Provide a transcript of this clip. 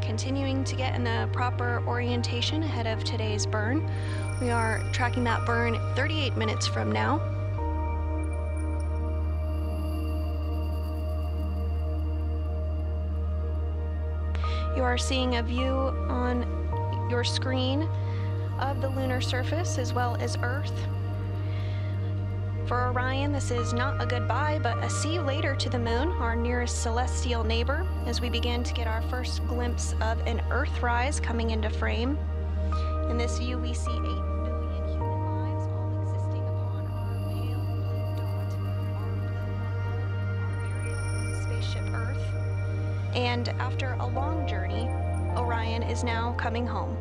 continuing to get in the proper orientation ahead of today's burn. We are tracking that burn 38 minutes from now. You are seeing a view on your screen of the lunar surface as well as Earth. For Orion, this is not a goodbye, but a see you later to the moon, our nearest celestial neighbor, as we begin to get our first glimpse of an Earthrise coming into frame. In this view, we see 8 billion human lives all existing upon our pale blue dot, our blue wormhole, our very own spaceship Earth. And after a long journey, Orion is now coming home.